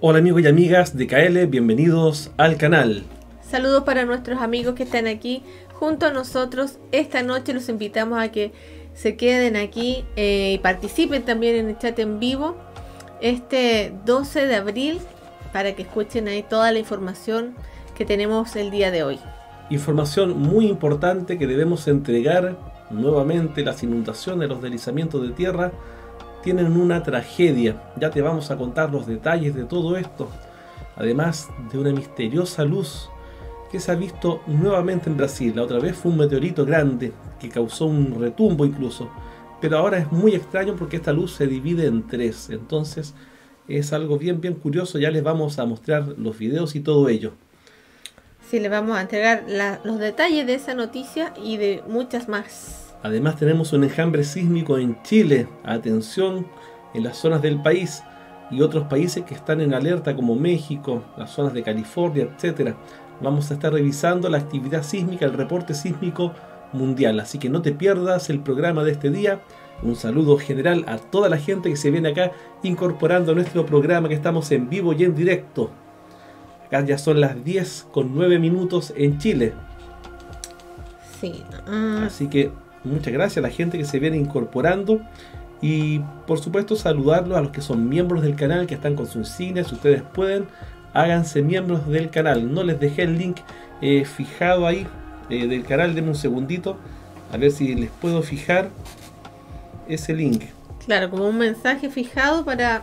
Hola amigos y amigas de KL, bienvenidos al canal. Saludos para nuestros amigos que están aquí junto a nosotros. Esta noche los invitamos a que se queden aquí eh, y participen también en el chat en vivo este 12 de abril para que escuchen ahí toda la información que tenemos el día de hoy. Información muy importante que debemos entregar nuevamente. Las inundaciones, los deslizamientos de tierra tienen una tragedia. Ya te vamos a contar los detalles de todo esto. Además de una misteriosa luz que se ha visto nuevamente en Brasil. La otra vez fue un meteorito grande que causó un retumbo incluso. Pero ahora es muy extraño porque esta luz se divide en tres. Entonces es algo bien, bien curioso. Ya les vamos a mostrar los videos y todo ello. Sí, les vamos a entregar los detalles de esa noticia y de muchas más. Además tenemos un enjambre sísmico en Chile. Atención en las zonas del país y otros países que están en alerta como México, las zonas de California, etcétera. Vamos a estar revisando la actividad sísmica, el reporte sísmico mundial. Así que no te pierdas el programa de este día. Un saludo general a toda la gente que se viene acá incorporando a nuestro programa que estamos en vivo y en directo. Acá ya son las 10 con 9 minutos en Chile. Sí. Ah. Así que muchas gracias a la gente que se viene incorporando. Y por supuesto saludarlos a los que son miembros del canal, que están con su insignia, si ustedes pueden, háganse miembros del canal. No les dejé el link eh, fijado ahí eh, del canal, denme un segundito, a ver si les puedo fijar ese link. Claro, como un mensaje fijado para,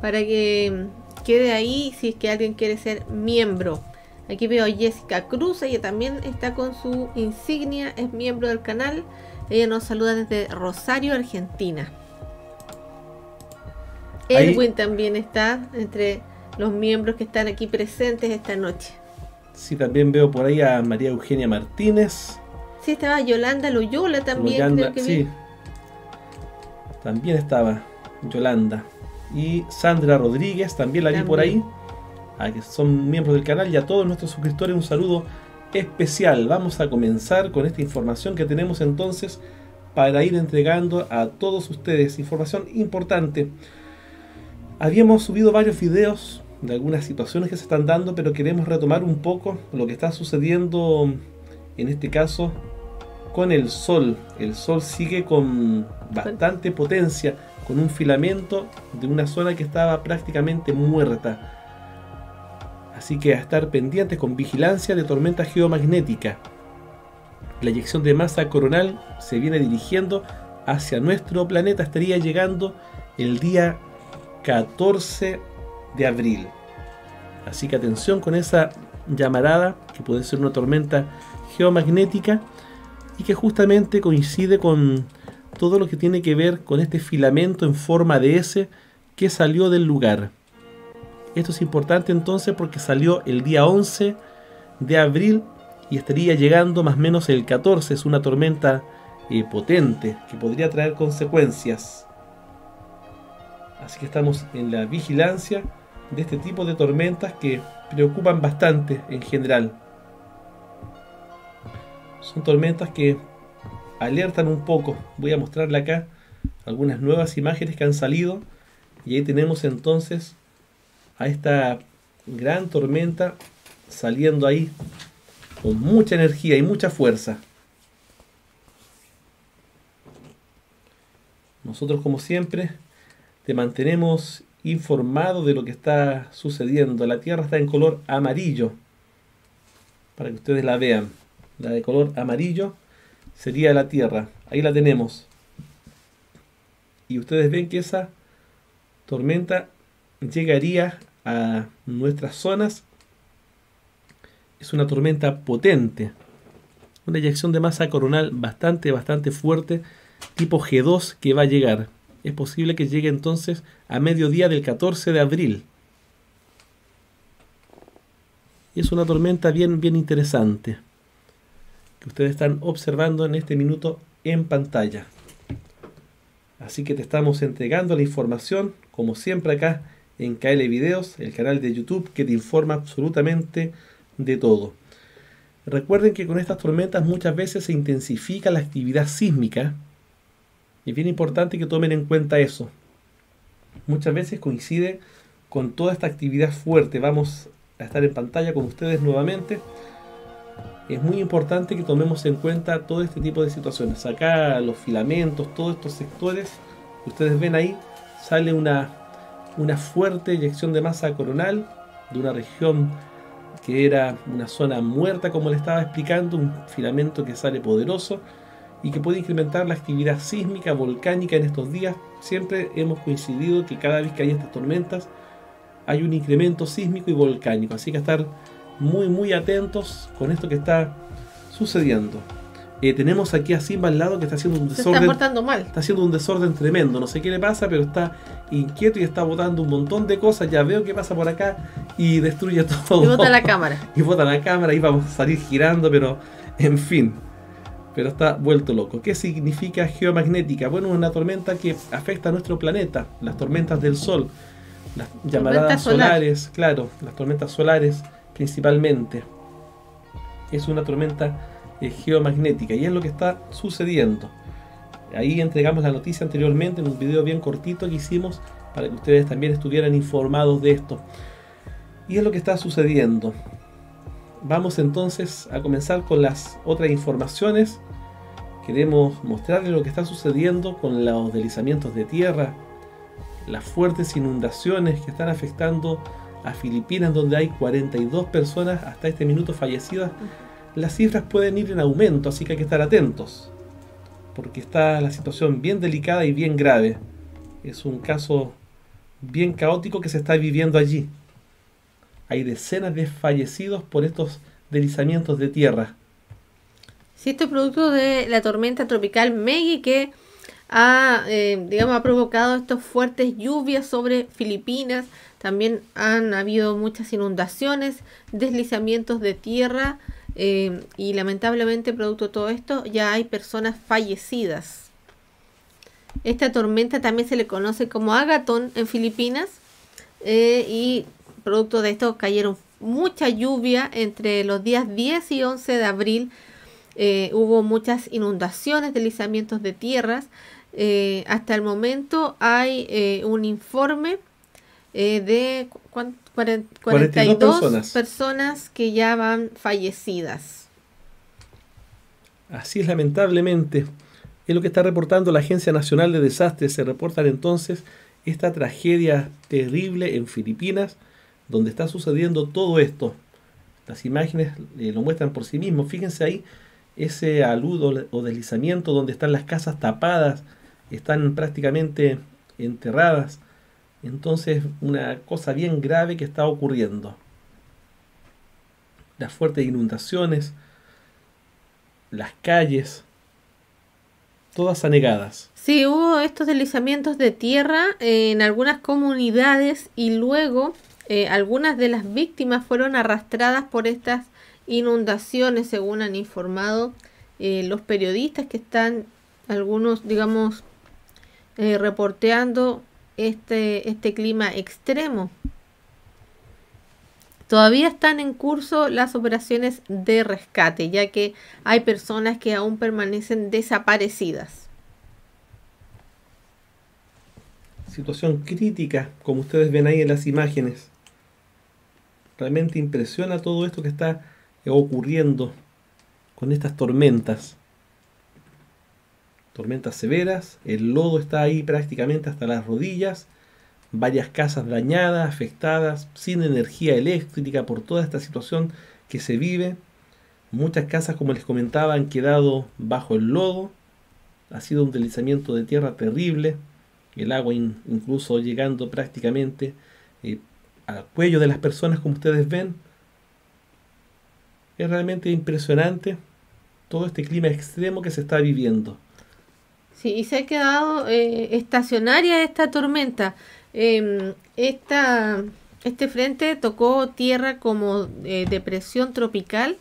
para que quede ahí si es que alguien quiere ser miembro. Aquí veo a Jessica Cruz, ella también está con su insignia, es miembro del canal. Ella nos saluda desde Rosario, Argentina. Edwin también está entre los miembros que están aquí presentes esta noche. Sí, también veo por ahí a María Eugenia Martínez. Sí, estaba Yolanda Loyola también. creo que sí. También estaba Yolanda. Y Sandra Rodríguez, también la vi por ahí. A que son miembros del canal y a todos nuestros suscriptores un saludo especial. Vamos a comenzar con esta información que tenemos entonces para ir entregando a todos ustedes información importante. Habíamos subido varios videos de algunas situaciones que se están dando, pero queremos retomar un poco lo que está sucediendo en este caso con el Sol. El Sol sigue con bastante potencia, con un filamento de una zona que estaba prácticamente muerta. Así que a estar pendientes con vigilancia de tormenta geomagnética. La eyección de masa coronal se viene dirigiendo hacia nuestro planeta. Estaría llegando el día 14 de abril. Así que atención con esa llamarada, que puede ser una tormenta geomagnética y que justamente coincide con todo lo que tiene que ver con este filamento en forma de S que salió del lugar. Esto es importante entonces porque salió el día 11 de abril y estaría llegando más o menos el 14. Es una tormenta eh, potente que podría traer consecuencias. Así que estamos en la vigilancia de este tipo de tormentas que preocupan bastante en general. Son tormentas que alertan un poco. Voy a mostrarle acá algunas nuevas imágenes que han salido. Y ahí tenemos entonces a esta gran tormenta saliendo ahí con mucha energía y mucha fuerza. Nosotros como siempre te mantenemos informado de lo que está sucediendo. La Tierra está en color amarillo, para que ustedes la vean. La de color amarillo sería la Tierra. Ahí la tenemos. Y ustedes ven que esa tormenta llegaría a nuestras zonas. Es una tormenta potente. Una eyección de masa coronal bastante, bastante fuerte, tipo G2 que va a llegar es posible que llegue entonces a mediodía del 14 de abril. Es una tormenta bien, bien interesante que ustedes están observando en este minuto en pantalla. Así que te estamos entregando la información, como siempre acá en KL Videos, el canal de YouTube que te informa absolutamente de todo. Recuerden que con estas tormentas muchas veces se intensifica la actividad sísmica es bien importante que tomen en cuenta eso. Muchas veces coincide con toda esta actividad fuerte. Vamos a estar en pantalla con ustedes nuevamente. Es muy importante que tomemos en cuenta todo este tipo de situaciones. Acá los filamentos, todos estos sectores ustedes ven ahí, sale una, una fuerte eyección de masa coronal de una región que era una zona muerta, como le estaba explicando, un filamento que sale poderoso y que puede incrementar la actividad sísmica, volcánica en estos días. Siempre hemos coincidido que cada vez que hay estas tormentas hay un incremento sísmico y volcánico, así que estar muy muy atentos con esto que está sucediendo. Eh, tenemos aquí a Simba al lado que está haciendo un desorden. está portando mal. Está haciendo un desorden tremendo. No sé qué le pasa, pero está inquieto y está botando un montón de cosas. Ya veo qué pasa por acá y destruye todo. Y bota la cámara. y bota la cámara y vamos a salir girando, pero en fin. Pero está vuelto loco. ¿Qué significa geomagnética? Bueno, una tormenta que afecta a nuestro planeta. Las tormentas del Sol. Las llamadas solares, claro. Las tormentas solares principalmente. Es una tormenta geomagnética y es lo que está sucediendo. Ahí entregamos la noticia anteriormente en un video bien cortito que hicimos para que ustedes también estuvieran informados de esto. Y es lo que está sucediendo. Vamos entonces a comenzar con las otras informaciones. Queremos mostrarles lo que está sucediendo con los deslizamientos de tierra, las fuertes inundaciones que están afectando a Filipinas, donde hay 42 personas hasta este minuto fallecidas las cifras pueden ir en aumento, así que hay que estar atentos, porque está la situación bien delicada y bien grave. Es un caso bien caótico que se está viviendo allí. Hay decenas de fallecidos por estos deslizamientos de tierra. Sí, esto es producto de la tormenta tropical Meggy que ha, eh, digamos, ha provocado estas fuertes lluvias sobre Filipinas. También han habido muchas inundaciones, deslizamientos de tierra eh, y lamentablemente, producto de todo esto, ya hay personas fallecidas. Esta tormenta también se le conoce como Agaton en Filipinas. Eh, y producto de esto cayeron mucha lluvia entre los días 10 y 11 de abril. Eh, hubo muchas inundaciones, deslizamientos de tierras. hasta el momento hay un informe de 42, personas. que ya van fallecidas. Así es, lamentablemente. Es lo que está reportando la Agencia Nacional de Desastres. Se reportan entonces esta tragedia terrible en Filipinas, donde está sucediendo todo esto. Las imágenes eh, lo muestran por sí mismos. Fíjense ahí ese aludo o deslizamiento donde están las casas tapadas, están prácticamente enterradas. Entonces, una cosa bien grave que está ocurriendo. Las fuertes inundaciones, las calles, todas anegadas. Sí, hubo estos deslizamientos de tierra en algunas comunidades y luego eh, algunas de las víctimas fueron arrastradas por estas inundaciones, según han informado eh, los periodistas que están, algunos, digamos, eh, reporteando este, este clima extremo. Todavía están en curso las operaciones de rescate, ya que hay personas que aún permanecen desaparecidas. Situación crítica, como ustedes ven ahí en las imágenes. Realmente impresiona todo esto que está ocurriendo con estas tormentas tormentas severas, el lodo está ahí prácticamente hasta las rodillas, varias casas dañadas, afectadas, sin energía eléctrica por toda esta situación que se vive. Muchas casas, como les comentaba, han quedado bajo el lodo. Ha sido un deslizamiento de tierra terrible. El agua incluso llegando prácticamente eh, al cuello de las personas, como ustedes ven. Es realmente impresionante todo este clima extremo que se está viviendo. Sí, y se ha quedado eh, estacionaria esta tormenta. Em, este frente tocó tierra como eh, depresión tropical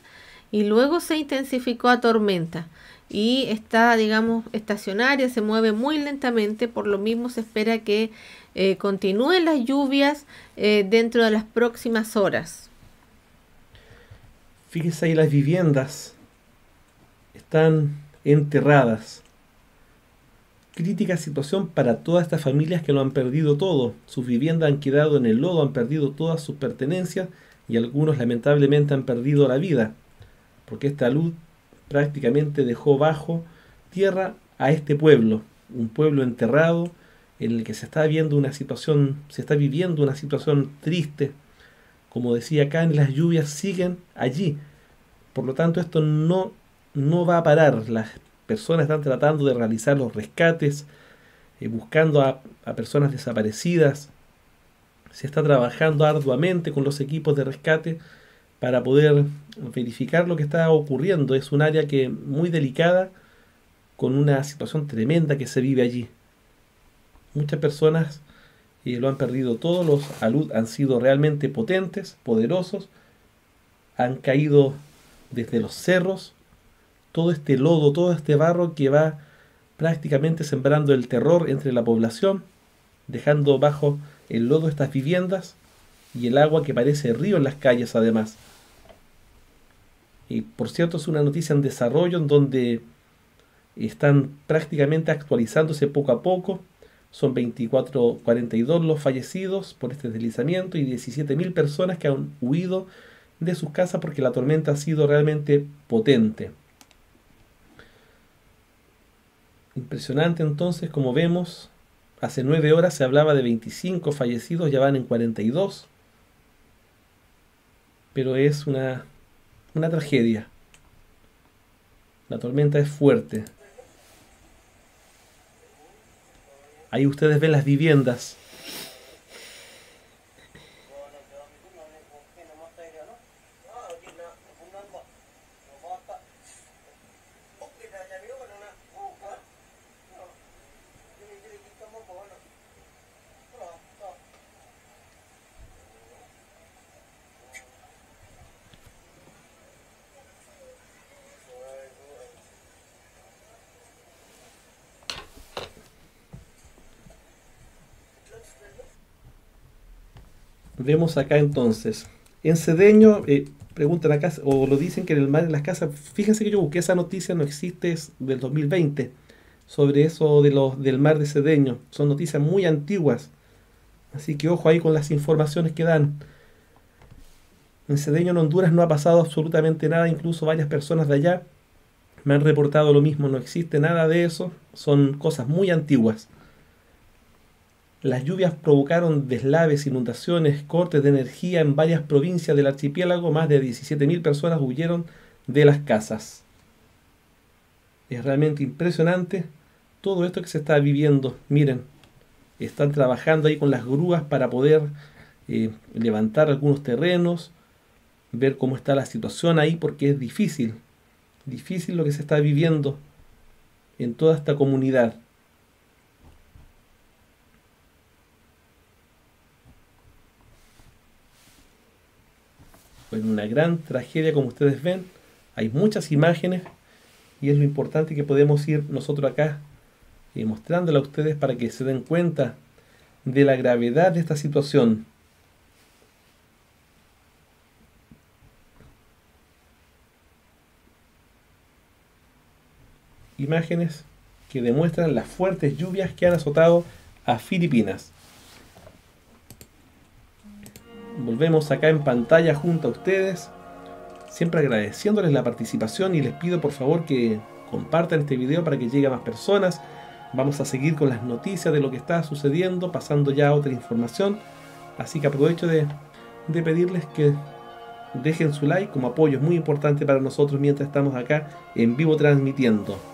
y luego se intensificó a tormenta. Y está, digamos, estacionaria, se mueve muy lentamente, por lo mismo se espera que eh, continúen las lluvias dentro de las próximas horas. Fíjese ahí las viviendas están enterradas crítica situación para todas estas familias que lo han perdido todo. Sus viviendas han quedado en el lodo, han perdido todas sus pertenencias y algunos lamentablemente han perdido la vida, porque esta luz prácticamente dejó bajo tierra a este pueblo, un pueblo enterrado en el que se está viendo una situación, se está viviendo una situación triste. Como decía acá, las lluvias siguen allí. Por lo tanto, esto no, no va a parar. Las personas están tratando de realizar los rescates, eh, buscando a, personas desaparecidas. Se está trabajando arduamente con los equipos de rescate para poder verificar lo que está ocurriendo. Es un área que muy delicada, con una situación tremenda que se vive allí. Muchas personas eh, lo han perdido todo, los alud han sido realmente potentes, poderosos, han caído desde los cerros, todo este lodo, todo este barro que va prácticamente sembrando el terror entre la población, dejando bajo el lodo estas viviendas y el agua que parece río en las calles además. Y por cierto es una noticia en desarrollo en donde están prácticamente actualizándose poco a poco. Son 24, 42 los fallecidos por este deslizamiento y 17.000 personas que han huido de sus casas porque la tormenta ha sido realmente potente. Impresionante entonces, como vemos, hace nueve horas se hablaba de 25 fallecidos, ya van en 42. Pero es una, una tragedia. La tormenta es fuerte. Ahí ustedes ven las viviendas Vemos acá entonces. En Cedeño, eh, preguntan acá, o lo dicen que en el mar de las casas, fíjense que yo busqué esa noticia, no existe, es del 2020, sobre eso de los, del mar de Cedeño. Son noticias muy antiguas. Así que ojo ahí con las informaciones que dan. En Cedeño, en Honduras, no ha pasado absolutamente nada, incluso varias personas de allá me han reportado lo mismo, no existe nada de eso, son cosas muy antiguas. Las lluvias provocaron deslaves, inundaciones, cortes de energía en varias provincias del archipiélago. Más de 17.000 personas huyeron de las casas. Es realmente impresionante todo esto que se está viviendo. Miren, están trabajando ahí con las grúas para poder eh, levantar algunos terrenos, ver cómo está la situación ahí, porque es difícil, difícil lo que se está viviendo en toda esta comunidad. En una gran tragedia como ustedes ven. Hay muchas imágenes y es lo importante que podemos ir nosotros acá eh, mostrándola a ustedes para que se den cuenta de la gravedad de esta situación. Imágenes que demuestran las fuertes lluvias que han azotado a Filipinas. Volvemos acá en pantalla junto a ustedes, siempre agradeciéndoles la participación y les pido por favor que compartan este video para que llegue a más personas. Vamos a seguir con las noticias de lo que está sucediendo, pasando ya a otra información. Así que aprovecho de, de pedirles que dejen su like como apoyo, es muy importante para nosotros mientras estamos acá en vivo transmitiendo.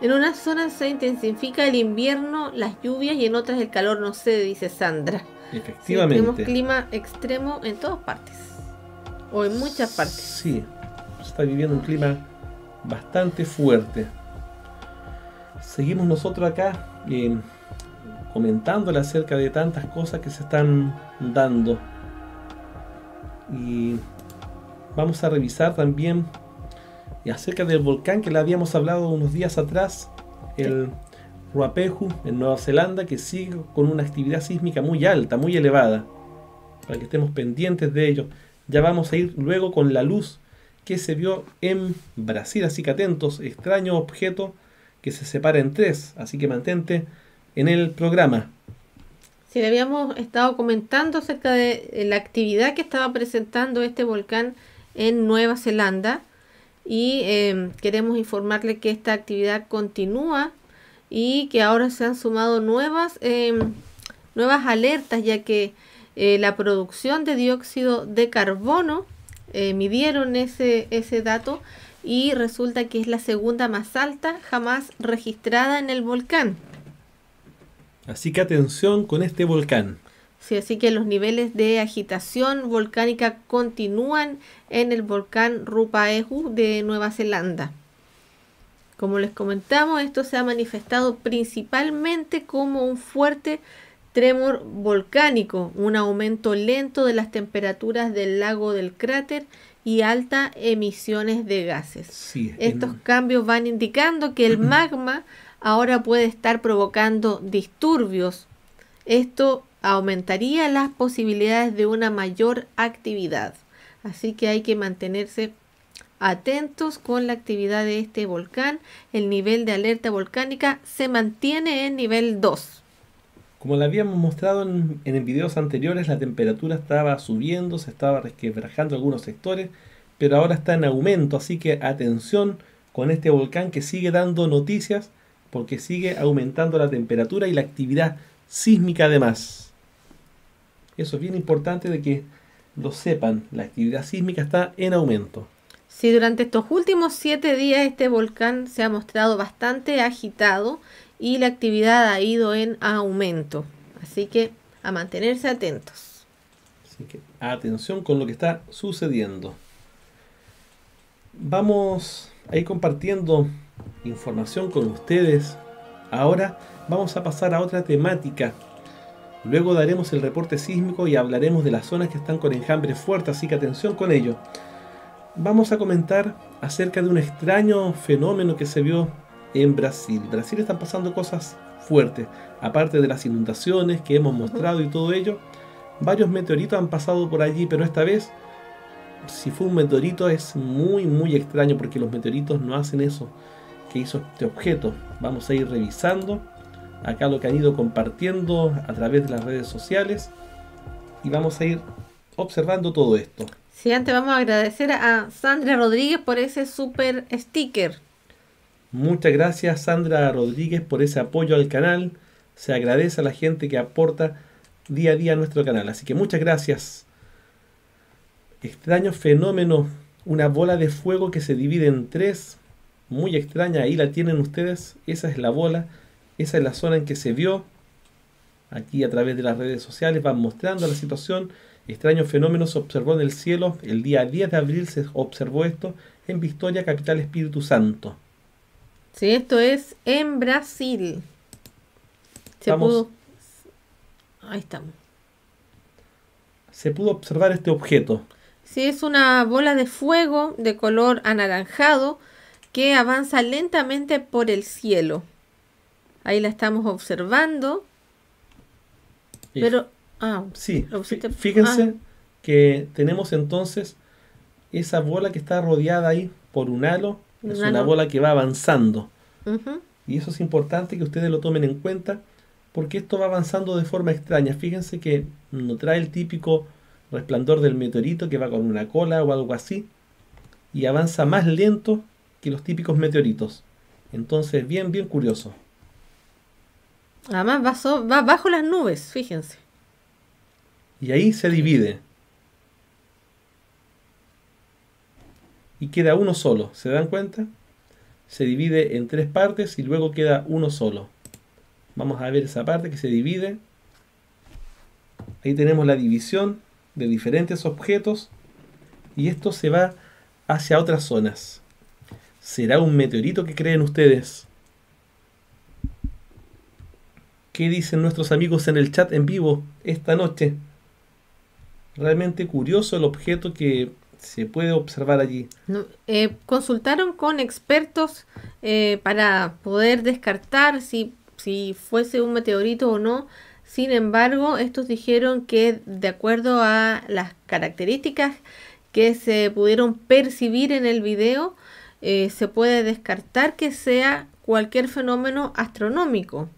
En unas zonas se intensifica el invierno, las lluvias y en otras el calor no cede, dice Sandra. Efectivamente. tenemos clima extremo en todas partes. O en muchas partes. Sí, se está viviendo un clima bastante fuerte. Seguimos nosotros acá eh, comentándole acerca de tantas cosas que se están dando. Y vamos a revisar también acerca del volcán que le habíamos hablado unos días atrás, el Ruapehu en Nueva Zelanda que sigue con una actividad sísmica muy alta, muy elevada, para que estemos pendientes de ello. Ya vamos a ir luego con la luz que se vio en Brasil, así que atentos, extraño objeto que se separa en tres, así que mantente en el programa. Si le habíamos estado comentando acerca de eh, la actividad que estaba presentando este volcán en Nueva Zelanda y em, queremos informarle que esta actividad continúa y que ahora se han sumado nuevas, em, nuevas alertas ya que eh, la producción de dióxido de carbono eh, midieron ese, ese dato y resulta que es la segunda más alta jamás registrada en el volcán. Así que atención con este volcán. Sí, así que los niveles de agitación volcánica continúan en el volcán Rupaehu de Nueva Zelanda. Como les comentamos, esto se ha manifestado principalmente como un fuerte tremor volcánico, un aumento lento de las temperaturas del lago del cráter y altas emisiones de gases. Estos cambios van indicando que el magma ahora puede estar provocando disturbios. Esto aumentaría las posibilidades de una mayor actividad. Así que hay que mantenerse atentos con la actividad de este volcán. El nivel de alerta volcánica se mantiene en nivel 2. Como lo habíamos mostrado en, en videos anteriores, la temperatura estaba subiendo, se estaba resquebrajando algunos sectores, pero ahora está en aumento, así que atención con este volcán que sigue dando noticias porque sigue aumentando la temperatura y la actividad sísmica además. Eso es bien importante de que lo sepan, la actividad sísmica está en aumento. Sí, durante estos últimos siete días este volcán se ha mostrado bastante agitado y la actividad ha ido en aumento. Así que a mantenerse atentos. Así que atención con lo que está sucediendo. Vamos a ir compartiendo información con ustedes. Ahora vamos a pasar a otra temática. Luego daremos el reporte sísmico y hablaremos de las zonas que están con enjambre fuerte, así que atención con ello. Vamos a comentar acerca de un extraño fenómeno que se vio en Brasil. En Brasil están pasando cosas fuertes, aparte de las inundaciones que hemos mostrado y todo ello. Varios meteoritos han pasado por allí, pero esta vez, si fue un meteorito, es muy, muy extraño porque los meteoritos no hacen eso que hizo este objeto. Vamos a ir revisando acá lo que han ido compartiendo a través de las redes sociales y vamos a ir observando todo esto. Sí, antes vamos a agradecer a Sandra Rodríguez por ese super sticker. Muchas gracias Sandra Rodríguez por ese apoyo al canal. Se agradece a la gente que aporta día a día a nuestro canal. Así que muchas gracias. Extraño fenómeno. Una bola de fuego que se divide en tres muy extraña, ahí la tienen ustedes, esa es la bola, esa es la zona en que se vio, aquí a través de las redes sociales van mostrando la situación, extraño fenómeno se observó en el cielo, el día 10 de abril se observó esto en Victoria, capital Espíritu Santo. Sí, esto es en Brasil. Se pudo... Ahí estamos. Se pudo observar este objeto. Sí, es una bola de fuego de color anaranjado que avanza lentamente por el cielo. Ahí la estamos observando. Pero, ah, sí, fíjense ah. que tenemos entonces esa bola que está rodeada ahí por un halo. es una bola que va avanzando. Y eso es importante que ustedes lo tomen en cuenta porque esto va avanzando de forma extraña. Fíjense que no trae el típico resplandor del meteorito que va con una cola o algo así y avanza más lento que los típicos meteoritos. Entonces, bien, bien curioso. Además va, bajo las nubes, fíjense. Y ahí se divide. Y queda uno solo, ¿se dan cuenta? Se divide en tres partes y luego queda uno solo. Vamos a ver esa parte que se divide. Ahí tenemos la división de diferentes objetos y esto se va hacia otras zonas. ¿Será un meteorito que creen ustedes? ¿Qué dicen nuestros amigos en el chat en vivo esta noche? Realmente curioso el objeto que se puede observar allí. Eh, consultaron con expertos eh, para poder descartar si, si fuese un meteorito o no. Sin embargo, estos dijeron que de acuerdo a las características que se pudieron percibir en el video, eh, se puede descartar que sea cualquier fenómeno astronómico.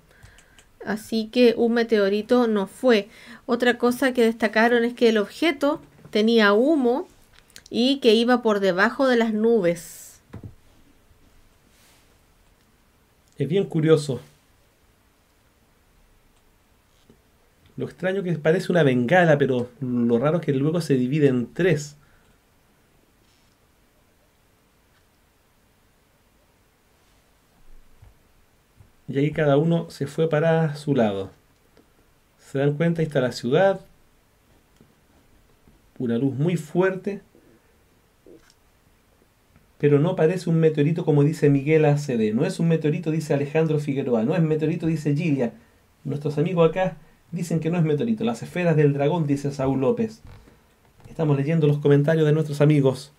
Así que un meteorito no fue. Otra cosa que destacaron es que el objeto tenía humo y que iba por debajo de las nubes. Es bien curioso. Lo extraño que parece una bengala, pero lo raro es que luego se divide en tres. Y ahí cada uno se fue para su lado. Se dan cuenta, ahí está la ciudad. Una luz muy fuerte. Pero no parece un meteorito como dice Miguel ACD. No es un meteorito, dice Alejandro Figueroa. No es meteorito, dice Gilia. Nuestros amigos acá dicen que no es meteorito. Las esferas del dragón, dice Saúl López. Estamos leyendo los comentarios de nuestros amigos.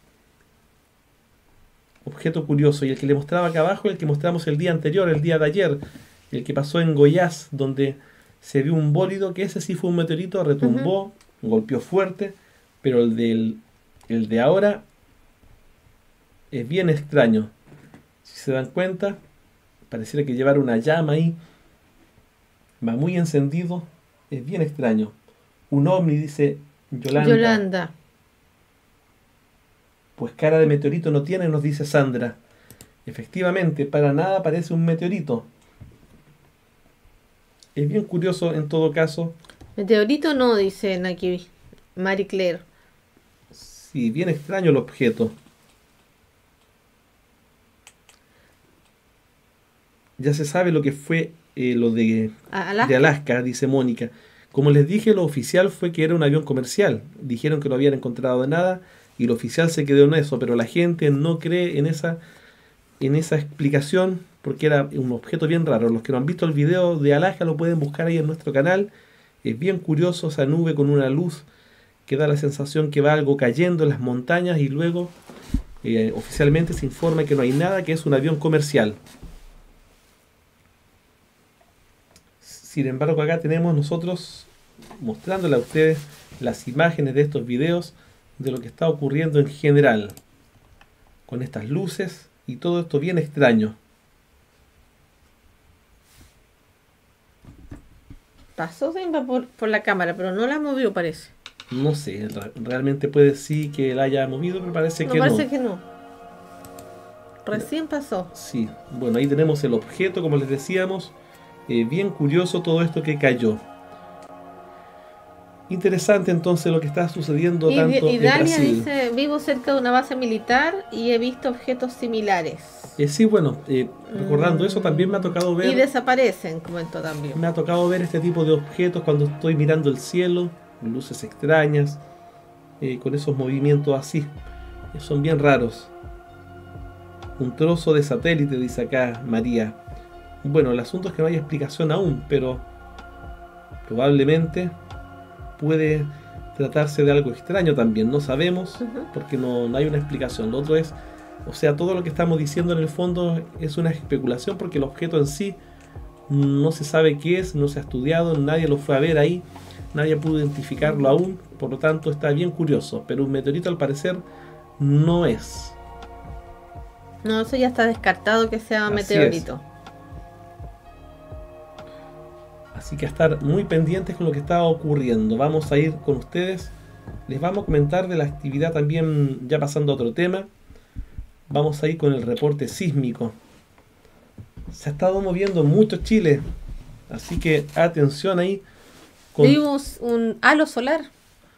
Objeto curioso. Y el que le mostraba acá abajo, el que mostramos el día anterior, el día de ayer. El que pasó en Goiás, donde se vio un bólido, que ese sí fue un meteorito, retumbó, golpeó fuerte. Pero el, del, el de ahora es bien extraño. Si se dan cuenta, pareciera que llevar una llama ahí. Va muy encendido es bien extraño. Un ovni dice Yolanda. Yolanda. Pues cara de meteorito no tiene, nos dice Sandra. Efectivamente, para nada parece un meteorito. Es bien curioso en todo caso. Meteorito no, dice aquí Marie Claire. Sí, bien extraño el objeto. Ya se sabe lo que fue eh, lo de Alaska. de Alaska, dice Mónica. Como les dije, lo oficial fue que era un avión comercial. Dijeron que no habían encontrado nada y lo oficial se quedó en eso, pero la gente no cree en esa, en esa explicación porque era un objeto bien raro. Los que no han visto el video de Alaska lo pueden buscar ahí en nuestro canal. Es bien curioso esa nube con una luz que da la sensación que va algo cayendo en las montañas y luego eh, oficialmente se informa que no hay nada, que es un avión comercial. Sin embargo, acá tenemos nosotros mostrándole a ustedes las imágenes de estos videos de lo que está ocurriendo en general. Con estas luces y todo esto bien extraño. Pasó Simba por, por la cámara, pero no la movió, parece. No sé, realmente puede sí que la haya movido, pero parece no, que parece no. que no. Recién pasó. Sí, bueno, ahí tenemos el objeto, como les decíamos. Eh, bien curioso todo esto que cayó. Interesante entonces lo que está sucediendo Y, tanto y en Dania Brasil. dice, vivo cerca de una base militar y he visto objetos similares. Eh, sí, bueno, eh, recordando eso también me ha tocado ver Y desaparecen, comentó también. me ha tocado ver este tipo de objetos cuando estoy mirando el cielo, luces extrañas, eh, con esos movimientos así. Eh, son bien raros. Un trozo de satélite, dice acá María. Bueno, el asunto es que no hay explicación aún, pero probablemente puede tratarse de algo extraño también. No sabemos porque no, no hay una explicación. Lo otro es, o sea, todo lo que estamos diciendo en el fondo es una especulación porque el objeto en sí no se sabe qué es, no se ha estudiado, nadie lo fue a ver ahí, nadie pudo identificarlo aún, por lo tanto está bien curioso, pero un meteorito al parecer no es. No, eso ya está descartado que sea Así meteorito. Así que a estar muy pendientes con lo que está ocurriendo. Vamos a ir con ustedes. Les vamos a comentar de la actividad también, ya pasando a otro tema. Vamos a ir con el reporte sísmico. Se ha estado moviendo mucho Chile. Así que atención ahí. con- Vimos un halo solar,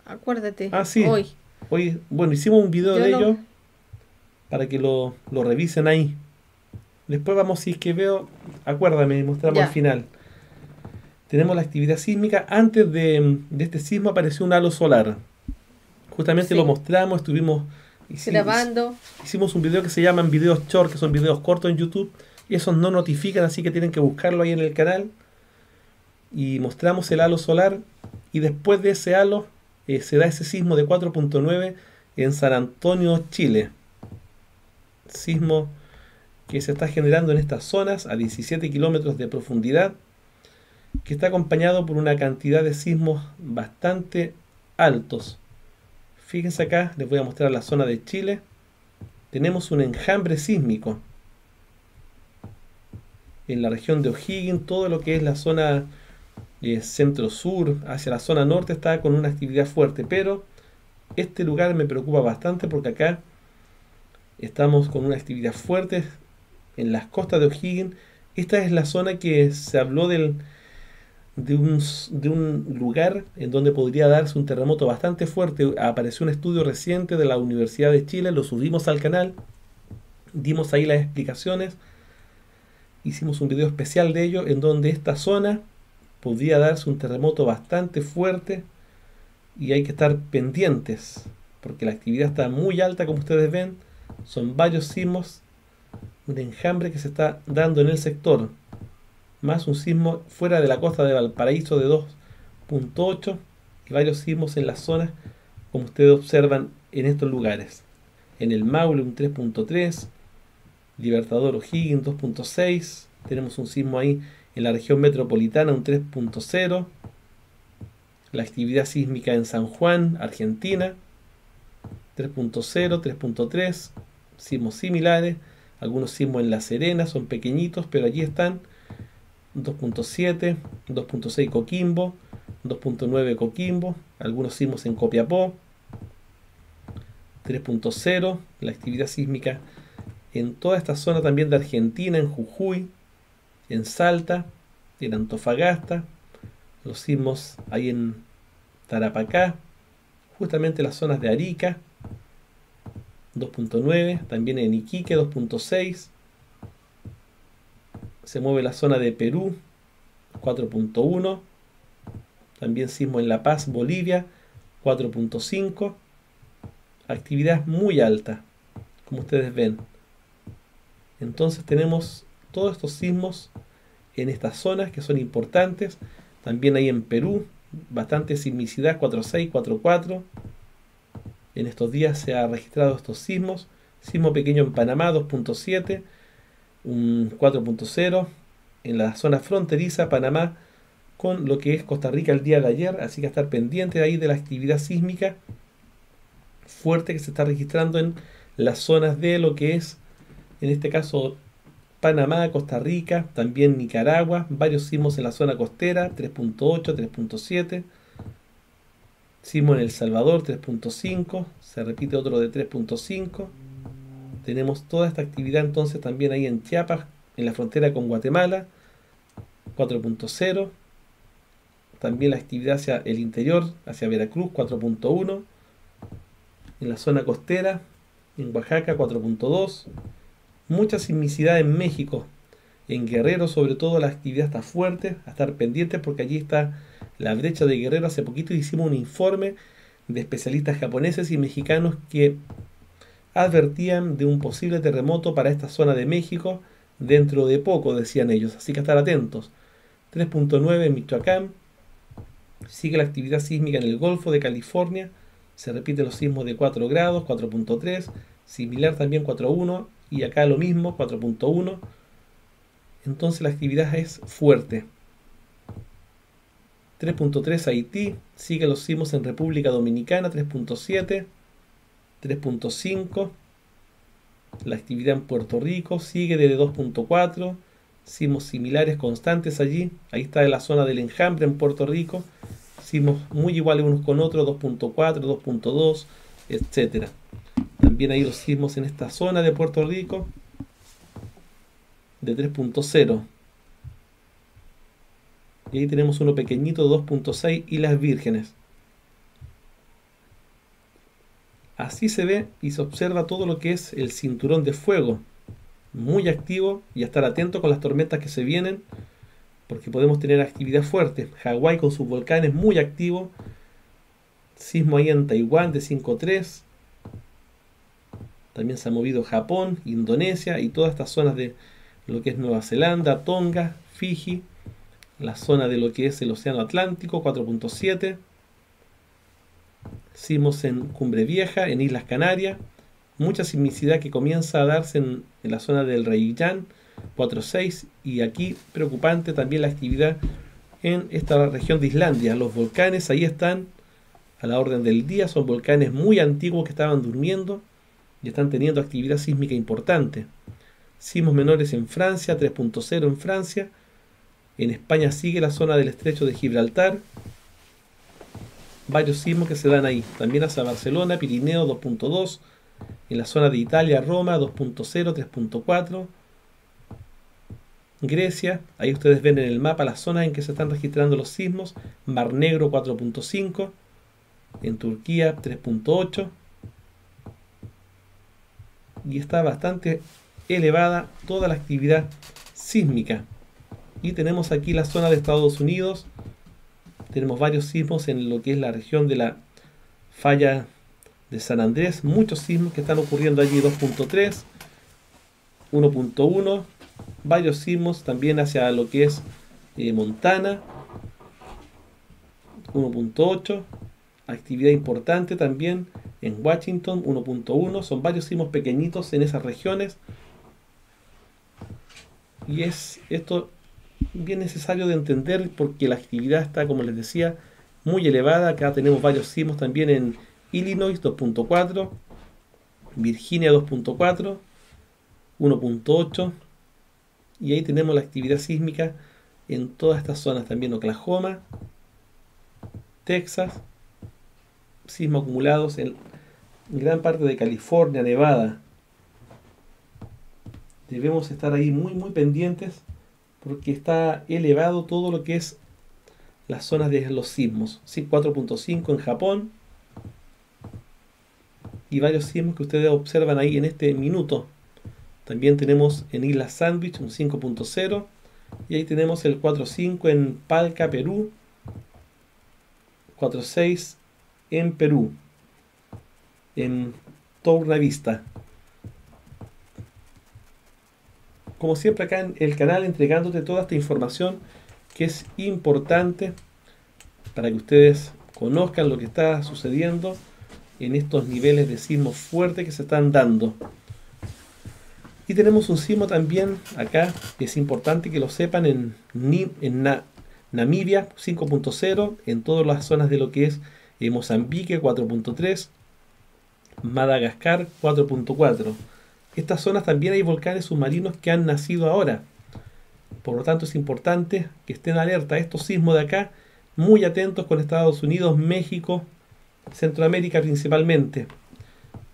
acuérdate. Ah, sí. Hoy. Hoy, bueno, hicimos un video Yo de ello para que lo, lo revisen ahí. Después vamos, si es que veo, acuérdame, mostramos Ya. al final. Tenemos la actividad sísmica. Antes de, de este sismo apareció un halo solar. Justamente Sí. lo mostramos, estuvimos hici- Grabando. Hicimos un video que se llaman videos short, que son videos cortos en YouTube. Y esos no notifican, así que tienen que buscarlo ahí en el canal. Y mostramos el halo solar. Y después de ese halo eh, se da ese sismo de 4.9 en San Antonio, Chile. Sismo que se está generando en estas zonas a 17 kilómetros de profundidad. Que está acompañado por una cantidad de sismos bastante altos. Fíjense acá, les voy a mostrar la zona de Chile. Tenemos un enjambre sísmico. en la región de O'Higgins, todo lo que es la zona eh, centro-sur, hacia la zona norte está con una actividad fuerte, pero este lugar me preocupa bastante porque acá estamos con una actividad fuerte en las costas de O'Higgins. Esta es la zona que se habló del, de, un, de un lugar en donde podría darse un terremoto bastante fuerte. Apareció un estudio reciente de la Universidad de Chile, lo subimos al canal, dimos ahí las explicaciones, hicimos un video especial de ello en donde esta zona podría darse un terremoto bastante fuerte y hay que estar pendientes porque la actividad está muy alta como ustedes ven son varios sismos un enjambre que se está dando en el sector más un sismo fuera de la costa de Valparaíso de 2.8 y varios sismos en las zonas como ustedes observan en estos lugares. En el Maule un 3.3 Libertador O'Higgins 2.6 tenemos un sismo ahí en la región metropolitana un 3.0, la actividad sísmica en San Juan, Argentina, 3.0, 3.3, sismos similares, algunos sismos en La Serena, son pequeñitos, pero allí están, 2.7, 2.6 Coquimbo, 2.9 Coquimbo, algunos sismos en Copiapó, 3.0, la actividad sísmica en toda esta zona también de Argentina, en Jujuy, en Salta, en Antofagasta, los sismos ahí en Tarapacá, justamente las zonas de Arica, 2.9, también en Iquique 2.6, se mueve la zona de Perú 4.1, también sismo en La Paz, Bolivia 4.5, actividad muy alta, como ustedes ven. Entonces tenemos todos estos sismos en estas zonas que son importantes. También hay en Perú bastante sismicidad 4.6, 4.4. En estos días se ha registrado estos sismos. Sismo pequeño en Panamá 2.7, un 4.0 en la zona fronteriza Panamá con lo que es Costa Rica el día de ayer, así que estar pendiente ahí de la actividad sísmica fuerte que se está registrando en las zonas de lo que es, en este caso, Panamá, Costa Rica, también Nicaragua, varios sismos en la zona costera, 3.8, 3.7, sismo en El Salvador, 3.5, se repite otro de 3.5, tenemos toda esta actividad entonces también ahí en Chiapas, en la frontera con Guatemala, 4.0, también la actividad hacia el interior, hacia Veracruz, 4.1, en la zona costera, en Oaxaca, 4.2, mucha sismicidad en México, en Guerrero sobre todo la actividad está fuerte, a estar pendientes porque allí está la brecha de Guerrero. Hace poquito hicimos un informe de especialistas japoneses y mexicanos que advertían de un posible terremoto para esta zona de México dentro de poco, decían ellos, así que estar atentos. 3.9 en Michoacán, sigue la actividad sísmica en el Golfo de California, se repiten los sismos de 4 grados, 4.3, similar también 4.1 y acá lo mismo, 4.1. Entonces la actividad es fuerte. 3.3 Haití, sigue los sismos en República Dominicana, 3.7, 3.5. La actividad en Puerto Rico sigue desde 2.4, sismos similares constantes allí. Ahí está la zona del enjambre en Puerto Rico, sismos muy iguales unos con otros, 2.4, 2.2, etcétera. También hay los sismos en esta zona de Puerto Rico de 3.0. Y ahí tenemos uno pequeñito de 2.6 y las vírgenes. Así se ve y se observa todo lo que es el cinturón de fuego. Muy activo y a estar atento con las tormentas que se vienen. Porque podemos tener actividad fuerte. Hawái con sus volcanes muy activo. Sismo ahí en Taiwán de 5.3 también se ha movido Japón, Indonesia y todas estas zonas de lo que es Nueva Zelanda, Tonga, Fiji, la zona de lo que es el Océano Atlántico, 4.7. Sismos en Cumbre Vieja, en Islas Canarias. Mucha sismicidad que comienza a darse en, la zona del Reillán, 4.6. Y aquí, preocupante también la actividad en esta región de Islandia. Los volcanes ahí están a la orden del día. Son volcanes muy antiguos que estaban durmiendo y están teniendo actividad sísmica importante. Sismos menores en Francia, 3.0 en Francia. En España sigue la zona del estrecho de Gibraltar. Varios sismos que se dan ahí. También hacia Barcelona, Pirineo 2.2. En la zona de Italia, Roma 2.0, 3.4. Grecia, ahí ustedes ven en el mapa las zonas en que se están registrando los sismos. Mar Negro 4.5. En Turquía 3.8. Y está bastante elevada toda la actividad sísmica. Y tenemos aquí la zona de Estados Unidos. Tenemos varios sismos en lo que es la región de la falla de San Andrés. Muchos sismos que están ocurriendo allí 2.3, 1.1. Varios sismos también hacia lo que es eh, Montana. 1.8. Actividad importante también en Washington 1.1. Son varios sismos pequeñitos en esas regiones. Y es esto bien necesario de entender porque la actividad está, como les decía, muy elevada. Acá tenemos varios sismos también en Illinois 2.4, Virginia 2.4, 1.8 y ahí tenemos la actividad sísmica en todas estas zonas también Oklahoma, Texas, sismos acumulados en gran parte de California, Nevada. Debemos estar ahí muy muy pendientes porque está elevado todo lo que es las zonas de los sismos. 4.5 en Japón y varios sismos que ustedes observan ahí en este minuto. También tenemos en Isla Sandwich un 5.0 y ahí tenemos el 4.5 en Palca, Perú. 4.6 en Perú. En Torna como siempre acá en el canal entregándote toda esta información que es importante para que ustedes conozcan lo que está sucediendo en estos niveles de sismo fuerte que se están dando. Y tenemos un sismo también acá, que es importante que lo sepan, en, Namibia 5.0, en todas las zonas de lo que es eh, Mozambique 4.3, Madagascar 4.4 estas zonas también hay volcanes submarinos que han nacido ahora. Por lo tanto, es importante que estén alerta a estos sismos de acá, muy atentos con Estados Unidos, México, Centroamérica principalmente.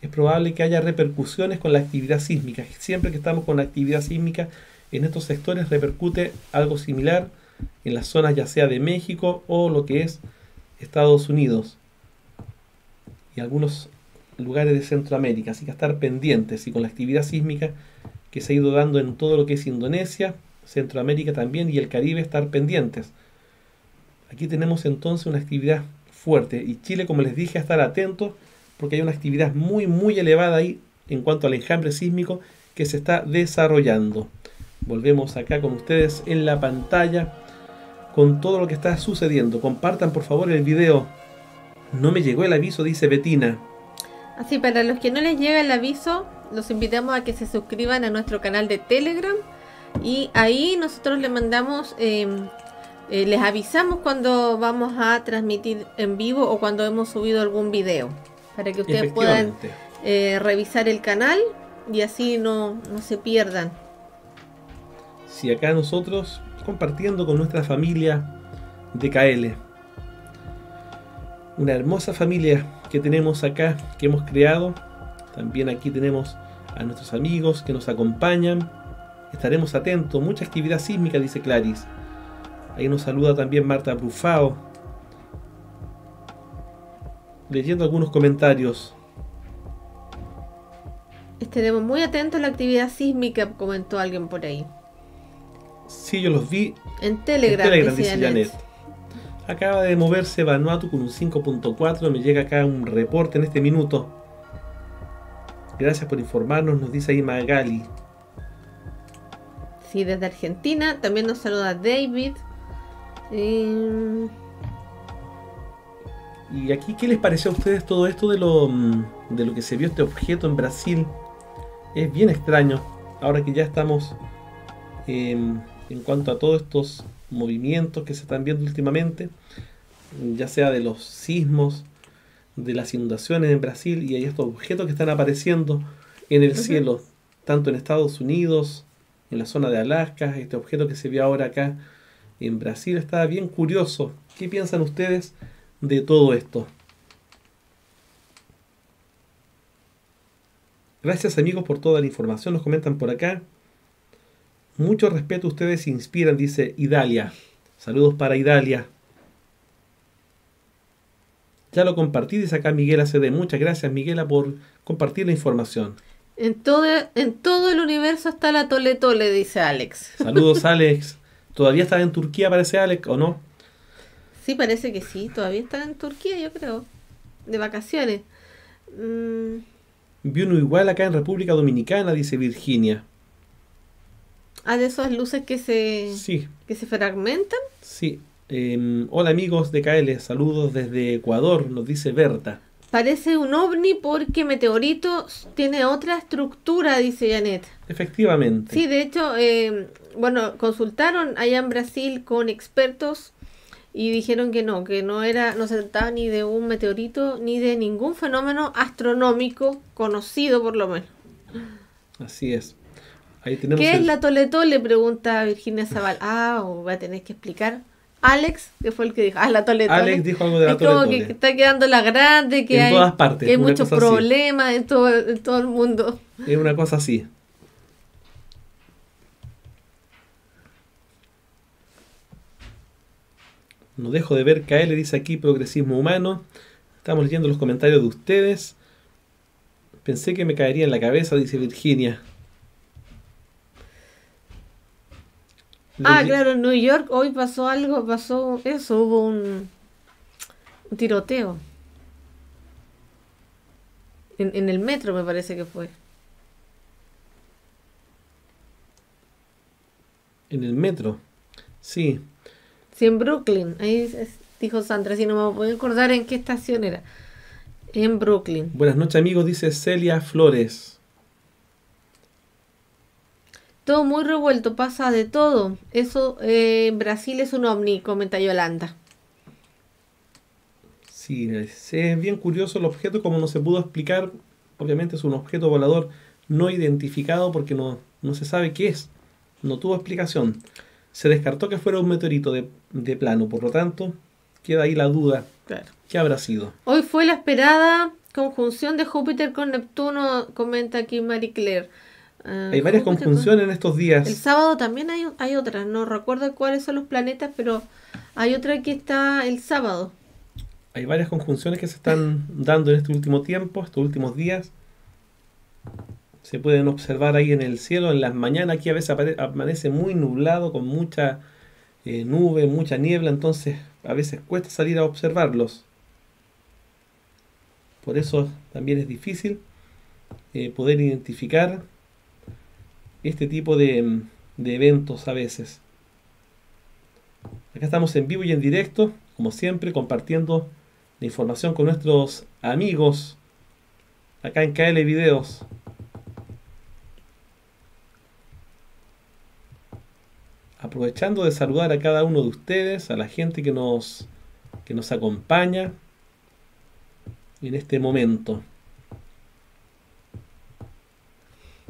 Es probable que haya repercusiones con la actividad sísmica. Siempre que estamos con la actividad sísmica en estos sectores repercute algo similar en las zonas ya sea de México o lo que es Estados Unidos. Y algunos lugares de Centroamérica, así que estar pendientes y con la actividad sísmica que se ha ido dando en todo lo que es Indonesia, Centroamérica también y el Caribe estar pendientes. Aquí tenemos entonces una actividad fuerte y Chile, como les dije, a estar atentos porque hay una actividad muy muy elevada ahí en cuanto al enjambre sísmico que se está desarrollando. Volvemos acá con ustedes en la pantalla con todo lo que está sucediendo. Compartan por favor el video. No me llegó el aviso, dice Betina. Así, para los que no les llega el aviso, los invitamos a que se suscriban a nuestro canal de Telegram y ahí nosotros les mandamos, em, eh, les avisamos cuando vamos a transmitir en vivo o cuando hemos subido algún video para que ustedes puedan eh, revisar el canal y así no, no se pierdan. Si acá nosotros compartiendo con nuestra familia de KL, una hermosa familia que tenemos acá, que hemos creado. También aquí tenemos a nuestros amigos que nos acompañan. Estaremos atentos. Mucha actividad sísmica, dice Claris. Ahí nos saluda también Marta Brufao. Leyendo algunos comentarios. Estaremos muy atentos a la actividad sísmica, comentó alguien por ahí. Sí, yo los vi. En Telegram, dice Janet. Acaba de moverse Vanuatu con un 5.4. Me llega acá un reporte en este minuto. Gracias por informarnos, nos dice ahí Magali. Sí, desde Argentina. También nos saluda David. Eh, y aquí, ¿qué les pareció a ustedes todo esto de lo, de lo que se vio este objeto en Brasil? Es bien extraño. Ahora que ya estamos em, en cuanto a todos estos movimientos que se están viendo últimamente, ya sea de los sismos, de las inundaciones en Brasil y hay estos objetos que están apareciendo en el cielo. tanto en Estados Unidos, en la zona de Alaska, este objeto que se vio ahora acá en Brasil, está bien curioso. ¿Qué piensan ustedes de todo esto? Gracias amigos por toda la información, nos comentan por acá. Mucho respeto, ustedes inspiran, dice Idalia. Saludos para Idalia. Ya lo compartí, dice acá Miguel ACD. Muchas gracias, Miguela, por compartir la información. En todo, en todo el universo está la Tole Tole, dice Alex. Saludos, Alex. ¿Todavía está en Turquía, parece Alex, o no? Sí, parece que sí. Todavía está en Turquía, yo creo. De vacaciones. Mm. Vi uno igual acá en República Dominicana, dice Virginia. Ah, de esas luces que se, sí. que se fragmentan. Sí, Em, hola amigos de KL, saludos desde Ecuador, nos dice Berta. Parece un ovni porque meteorito tiene otra estructura, dice Janet. Efectivamente. Sí, de hecho, em, bueno, consultaron allá en Brasil con expertos y dijeron que no, que no era, no se trataba ni de un meteorito ni de ningún fenómeno astronómico conocido por lo menos. Así es. Ahí tenemos ¿Qué es la Toleto? Le pregunta Virginia Zaval. Ah, voy a tener que explicar. Alex, que fue el que dijo, ah, la tole, Alex dijo algo de la es como que está quedando la grande, que, en hay, todas partes, que hay muchos problemas en todo, en todo el mundo. Es una cosa así. No dejo de ver que le dice aquí progresismo humano. Estamos leyendo los comentarios de ustedes. Pensé que me caería en la cabeza, dice Virginia. Ah, claro, en New York hoy pasó algo, pasó eso, hubo un, tiroteo. En, en, el metro me parece que fue. En el metro, sí. Sí, en Brooklyn, ahí dijo Sandra, si no me puedo acordar en qué estación era. En Brooklyn. Buenas noches amigos, dice Celia Flores. Todo muy revuelto, pasa de todo. Eso eh, en Brasil es un ovni, comenta Yolanda. Sí, es bien curioso el objeto, como no se pudo explicar. Obviamente es un objeto volador no identificado porque no, no se sabe qué es. No tuvo explicación. Se descartó que fuera un meteorito de, de plano, por lo tanto, queda ahí la duda. Claro. ¿Qué habrá sido? Hoy fue la esperada conjunción de Júpiter con Neptuno, comenta aquí Marie Claire. Ah, hay varias conjunciones en estos días. El sábado también hay, hay otras, no recuerdo cuáles son los planetas, pero hay otra que está el sábado. Hay varias conjunciones que se están dando en este último tiempo, estos últimos días. Se pueden observar ahí en el cielo, en las mañanas, aquí a veces amanece muy nublado, con mucha eh, nube, mucha niebla, entonces a veces cuesta salir a observarlos. Por eso también es difícil eh, poder identificar este tipo de, eventos a veces. Acá estamos en vivo y en directo, como siempre, compartiendo la información con nuestros amigos acá en KL Videos. Aprovechando de saludar a cada uno de ustedes, a la gente que nos, que nos acompaña en este momento.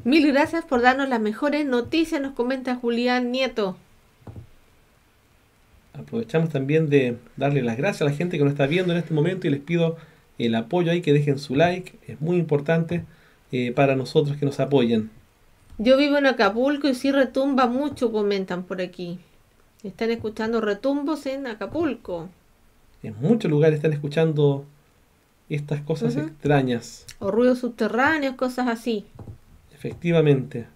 Mil gracias por darnos las mejores noticias, nos comenta Julián Nieto. Aprovechamos también de darle las gracias a la gente que nos está viendo en este momento y les pido el apoyo ahí, que dejen su like, es muy importante eh, para nosotros que nos apoyen. Yo vivo en Acapulco y sí retumba mucho, comentan por aquí. Están escuchando retumbos en Acapulco. En muchos lugares están escuchando estas cosas extrañas. O ruidos subterráneos, cosas así. Efectivamente.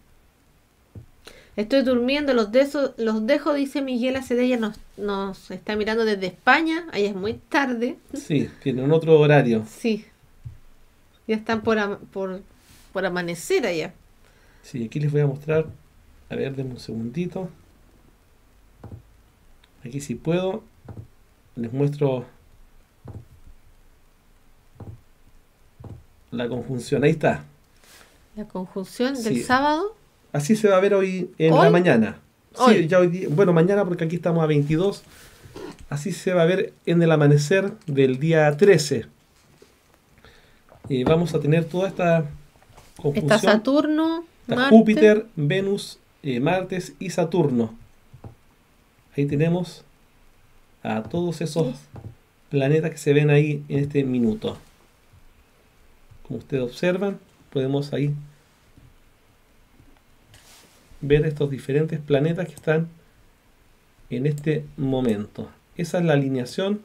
Estoy durmiendo, los, dejo, los dejo, dice Miguel Acedella, nos, nos está mirando desde España, ahí es muy tarde. Sí, tienen otro horario. Sí, ya están por, por, por amanecer allá. Sí, aquí les voy a mostrar, a ver, denme un segundito. Aquí si puedo, les muestro la conjunción, ahí está. La conjunción del sábado. Así se va a ver hoy en la mañana. Sí, ya hoy bueno, mañana porque aquí estamos a 22. Así se va a ver en el amanecer del día 13. Y vamos a tener toda esta conjunción. Está Saturno, Está Júpiter, Venus, eh, Martes y Saturno. Ahí tenemos a todos esos planetas que se ven ahí en este minuto. Como ustedes observan, podemos ahí ver estos diferentes planetas que están en este momento. Esa es la alineación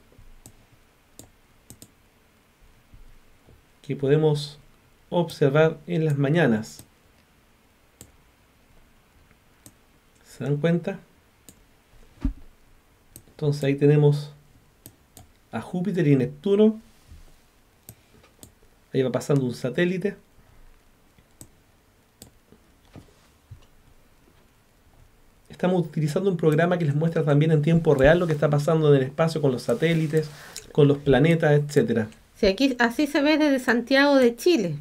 que podemos observar en las mañanas. ¿Se dan cuenta? Entonces ahí tenemos a Júpiter y Neptuno. Ahí va pasando un satélite. Estamos utilizando un programa que les muestra también en tiempo real lo que está pasando en el espacio con los satélites, con los planetas, etcétera. Sí, aquí así se ve desde Santiago de Chile.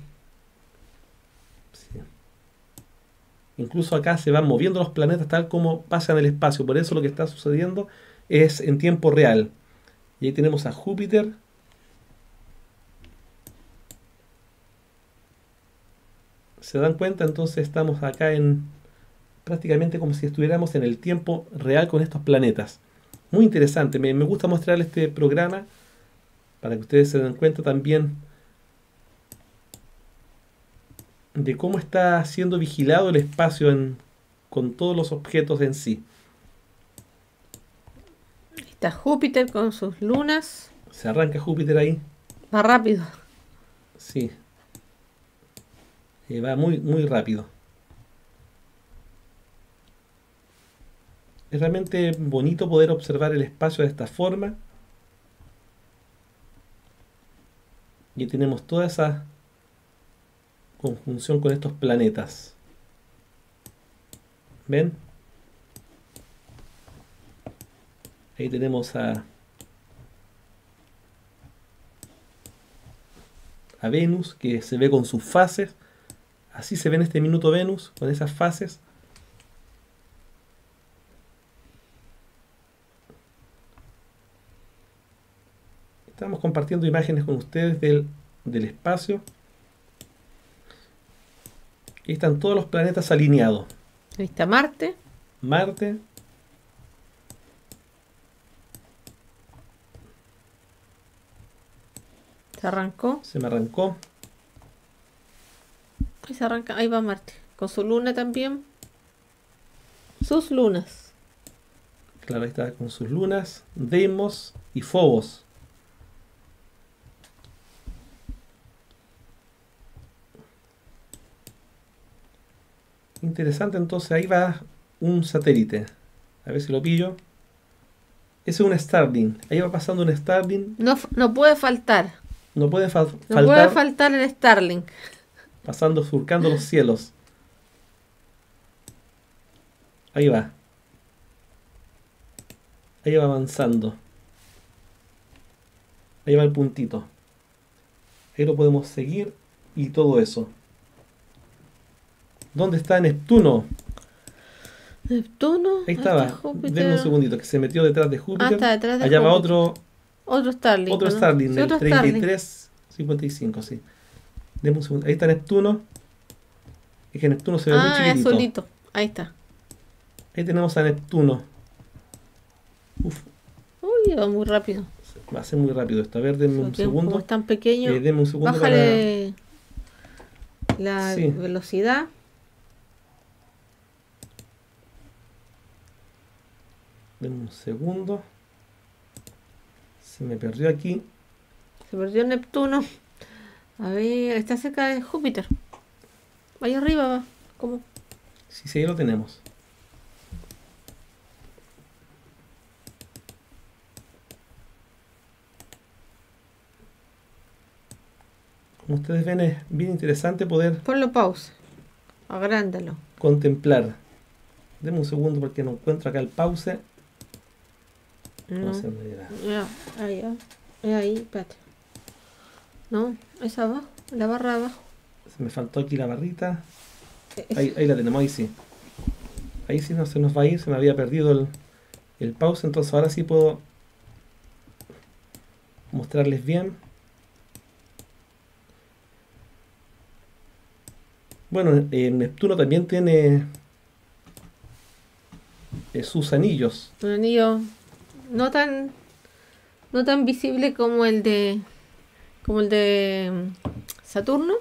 Incluso acá se van moviendo los planetas tal como pasan el espacio. Por eso lo que está sucediendo es en tiempo real. Y ahí tenemos a Júpiter. ¿Se dan cuenta? Entonces estamos acá en prácticamente como si estuviéramos en el tiempo real con estos planetas. Muy interesante. Me, me gusta mostrar este programa para que ustedes se den cuenta también de cómo está siendo vigilado el espacio en, con todos los objetos en sí. Está Júpiter con sus lunas. Se arranca Júpiter ahí. Va rápido. Sí. Eh, va muy, muy rápido. Es realmente bonito poder observar el espacio de esta forma. Y tenemos toda esa conjunción con estos planetas. ¿Ven? Ahí tenemos a, a Venus, que se ve con sus fases. Así se ve en este minuto Venus, con esas fases. Estamos compartiendo imágenes con ustedes del, del espacio. Ahí están todos los planetas alineados. Ahí está Marte. Marte. Se arrancó. Se me arrancó. Ahí se arranca. Ahí va Marte. Con su luna también. Sus lunas. Claro, ahí está con sus lunas. Deimos y Phobos. Interesante, entonces ahí va un satélite. A ver si lo pillo. Ese es un Starling. Ahí va pasando un Starling. No, no puede faltar. No puede fal- No faltar. puede faltar el Starling. pasando, surcando los cielos. Ahí va. Ahí va avanzando. Ahí va el puntito. Ahí lo podemos seguir y todo eso. ¿Dónde está Neptuno? Neptuno. Ahí estaba. Denme un segundito, que se metió detrás de Júpiter. Ah, está detrás de Allá va otro, Otro Starling. otro ¿no? Starling, Sí, el otro Starling. 3355, sí. Deme un segundo. Ahí está Neptuno. Es que Neptuno se ve muy Ah, es chiquitito. solito. Ahí está. Ahí tenemos a Neptuno. Uf, Uy, va muy rápido. va a ser muy rápido esto. A ver, denme un Porque Como segundo. es tan pequeño. Eh, denme un segundo Bájale la Sí. velocidad. Denme un segundo. Se me perdió aquí. Se perdió Neptuno. A ver, está cerca de Júpiter. Ahí arriba va. ¿Cómo? Sí, sí, ahí lo tenemos. Como ustedes ven, es bien interesante poder Ponlo pausa. Agrándalo. contemplar. Denme un segundo porque no encuentro acá el pause. No. No era. Ya, ahí, ah. Es ahí, espérate. No, es abajo, la barra abajo. Se me faltó aquí la barrita. Es- Ahí, ahí la tenemos, ahí sí. Ahí sí no se nos va a ir, se me había perdido el, el pause, entonces ahora sí puedo mostrarles bien. Bueno, eh, Neptuno también tiene eh, sus anillos. Un anillo no tan no tan visible como el de como el de mm, Saturno.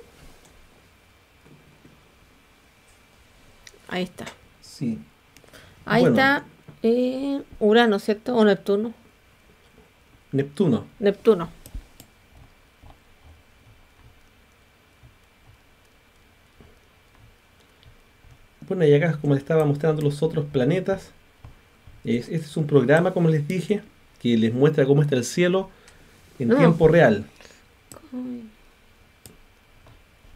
Ahí está. Sí. Ahí Bueno. está eh, Urano, ¿cierto? O Neptuno. Neptuno. Neptuno. Bueno, y acá, como les estaba mostrando los otros planetas, es- este es un programa, como les dije, que les muestra cómo está el cielo en Ah. tiempo real.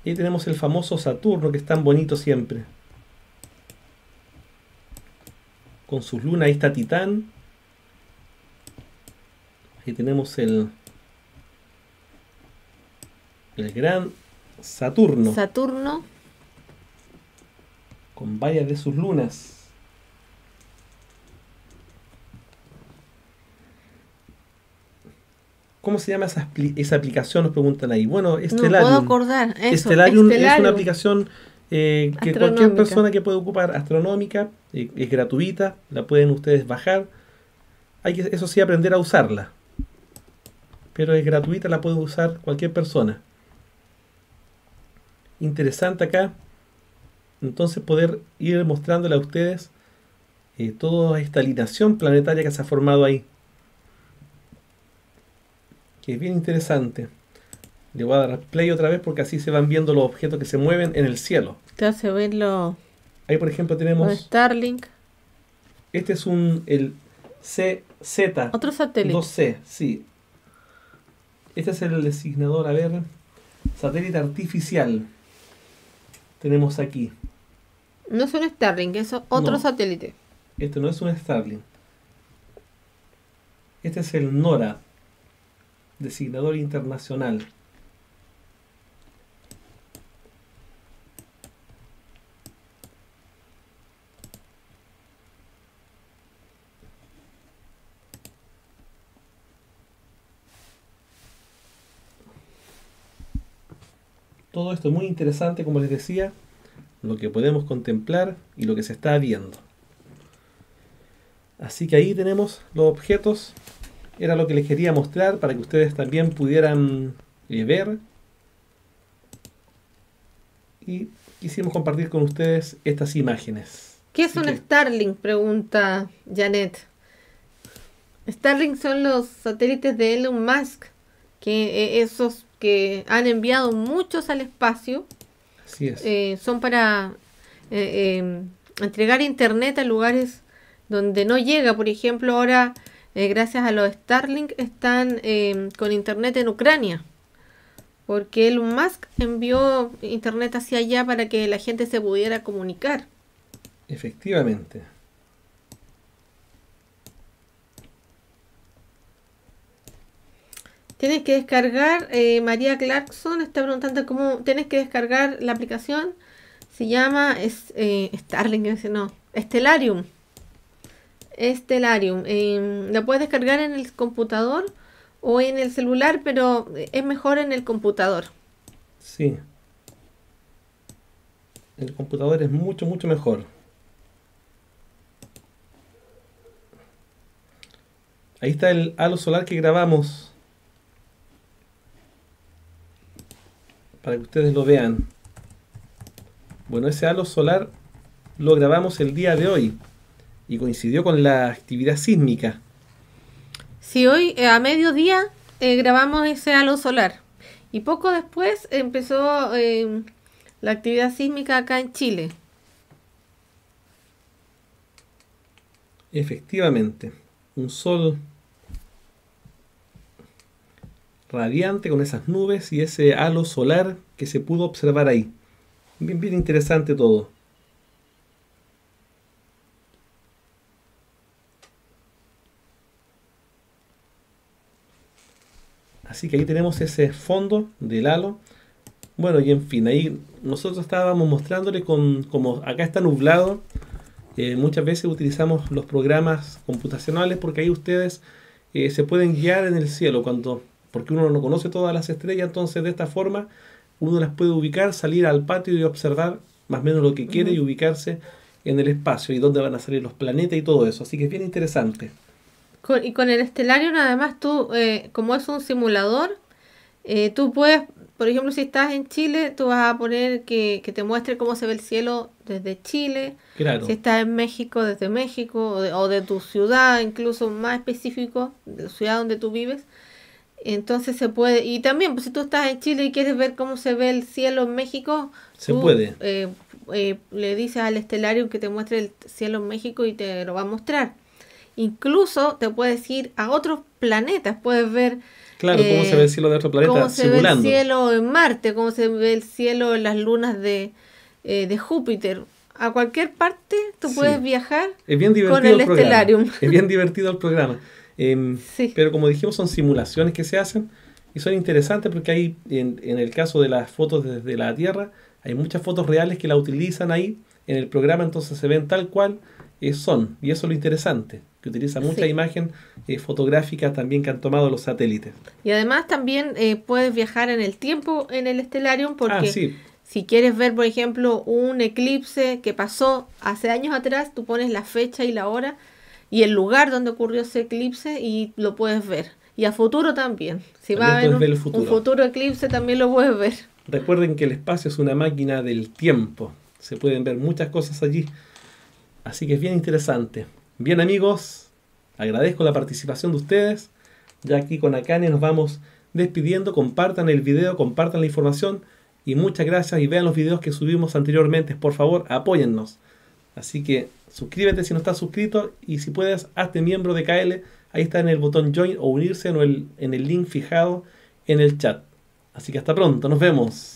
Y ahí tenemos el famoso Saturno, que es tan bonito siempre. Con sus lunas, ahí está Titán. Ahí tenemos el, el gran Saturno, Saturno. con varias de sus lunas. ¿Cómo se llama esa, esa aplicación? Nos preguntan ahí. Bueno, No puedo Stellarium. acordar. Eso, Stellarium es una Stellarium. aplicación eh, que cualquier persona que puede ocupar astronómica, eh, es gratuita, la pueden ustedes bajar. Hay que, eso sí, aprender a usarla. Pero es gratuita, la puede usar cualquier persona. Interesante acá. Entonces poder ir mostrándole a ustedes eh, toda esta alineación planetaria que se ha formado ahí. Que es bien interesante. Le voy a dar play otra vez porque así se van viendo los objetos que se mueven en el cielo. Te hace ver los Ahí por ejemplo tenemos, Starlink. este es un, el CZ Otro satélite. 2C, sí. Este es el designador, a ver, satélite artificial. Tenemos aquí. No es un Starlink, es otro No. satélite. Este no es un Starlink. Este es el NORAD, designador internacional. Todo esto es muy interesante, como les decía, lo que podemos contemplar y lo que se está viendo. Así que ahí tenemos los objetos. Era lo que les quería mostrar para que ustedes también pudieran eh, ver. Y quisimos compartir con ustedes estas imágenes. ¿Qué es Así un que- Starlink? Pregunta Janet. Starlink son los satélites de Elon Musk, que eh, esos que han enviado muchos al espacio, Así es. eh, son para entregar internet a lugares donde no llega. Por ejemplo, ahora, eh, gracias a los Starlink, están eh, con internet en Ucrania. Porque Elon Musk envió internet hacia allá para que la gente se pudiera comunicar. Efectivamente. Tienes que descargar, eh, María Clarkson está preguntando cómo tienes que descargar la aplicación. Se llama es, eh, Starlink, no, Stellarium. Stellarium. eh, la puedes descargar en el computador o en el celular, pero es mejor en el computador. Sí. El computador es mucho, mucho mejor. Ahí está el halo solar que grabamos. Para que ustedes lo vean. Bueno, ese halo solar lo grabamos el día de hoy. Y coincidió con la actividad sísmica. Si hoy eh, a mediodía eh, grabamos ese halo solar y poco después empezó eh, la actividad sísmica acá en Chile. Efectivamente, un sol radiante con esas nubes y ese halo solar que se pudo observar ahí. Bien, bien interesante todo. Así que ahí tenemos ese fondo del halo. Bueno, y en fin, ahí nosotros estábamos mostrándole con, como acá está nublado, eh, muchas veces utilizamos los programas computacionales porque ahí ustedes eh, se pueden guiar en el cielo cuando porque uno no conoce todas las estrellas, entonces de esta forma uno las puede ubicar, salir al patio y observar más o menos lo que quiere y ubicarse en el espacio y dónde van a salir los planetas y todo eso. Así que es bien interesante. Y con el Stellarium, además, tú, eh, como es un simulador, eh, tú puedes, por ejemplo, si estás en Chile, tú vas a poner que, que te muestre cómo se ve el cielo desde Chile. Claro. Si estás en México, desde México, o de, o de tu ciudad, incluso más específico, de la ciudad donde tú vives. Entonces se puede, y también pues, si tú estás en Chile y quieres ver cómo se ve el cielo en México, Se puede. eh, eh, le dices al estelario que te muestre el cielo en México y te lo va a mostrar. Incluso te puedes ir a otros planetas, puedes ver Claro, cómo se ve el cielo de otro planeta cómo se ve el simulando. cielo en Marte, cómo se ve el cielo en las lunas de, eh, de Júpiter. A cualquier parte tú Sí. puedes viajar. Es bien divertido Con el programa. Stellarium. Es bien divertido el programa. Em, Sí. Pero como dijimos, son simulaciones que se hacen y son interesantes porque hay, en, en el caso de las fotos desde la Tierra, hay muchas fotos reales que la utilizan ahí en el programa, entonces se ven tal cual eh, son. Y eso es lo interesante, que utilizan mucha Sí. imagen eh, fotográfica también que han tomado los satélites. Y además también eh, puedes viajar en el tiempo en el Stellarium porque ah, sí, si quieres ver, por ejemplo, un eclipse que pasó hace años atrás, tú pones la fecha y la hora y el lugar donde ocurrió ese eclipse y lo puedes ver. Y a futuro también. Si También va a haber un, ver el un futuro. futuro eclipse, también lo puedes ver. Recuerden que el espacio es una máquina del tiempo. Se pueden ver muchas cosas allí. Así que es bien interesante. Bien amigos, agradezco la participación de ustedes. Ya aquí con Akane nos vamos despidiendo. Compartan el video, compartan la información. Y muchas gracias y vean los videos que subimos anteriormente. Por favor, apóyennos. Así que suscríbete si no estás suscrito. Y si puedes, hazte miembro de KL. Ahí está en el botón Join o unirse en el, en el link fijado en el chat. Así que hasta pronto, nos vemos.